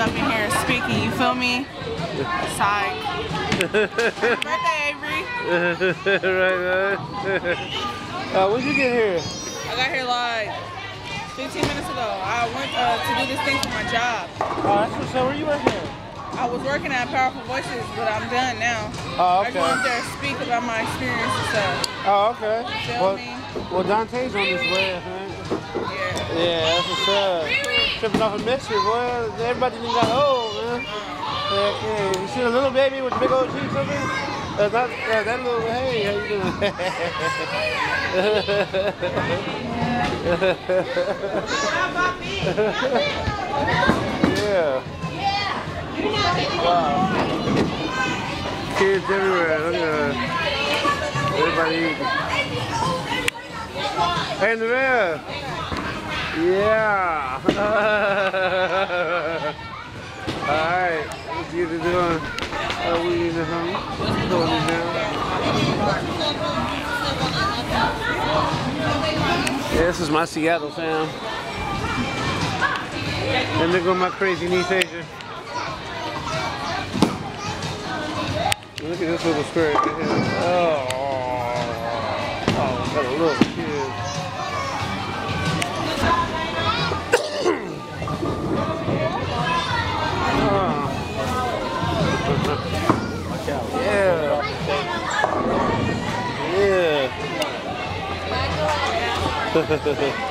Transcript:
up in here speaking, you feel me? Psych. Happy birthday, Avery. right, man. uh, when did you get here? I got here like 15 minutes ago. I went uh, to do this thing for my job. Oh, that's what's. Where you working? I was working at Powerful Voices, but I'm done now. Oh, okay. I go up there and speak about my experience and stuff. Oh, okay. Well, me? well, Dante's on his way. Yeah. Yeah, that's what's up. Tripping off a mixture, boy. Everybody done got old, man. Heck yeah. You see the little baby with the big old cheeks over there? That's not, uh, that little, hey, how you doing? yeah. Wow. Kids everywhere. Look at that. Everybody eating. Hey, Nevaeh. Yeah. All right. What's you doing? Are we in the home? Going it down. Yeah, this is my Seattle fam. And there go my crazy niece Asia. Look at this little spirit right. Oh, oh, got a little Yeah.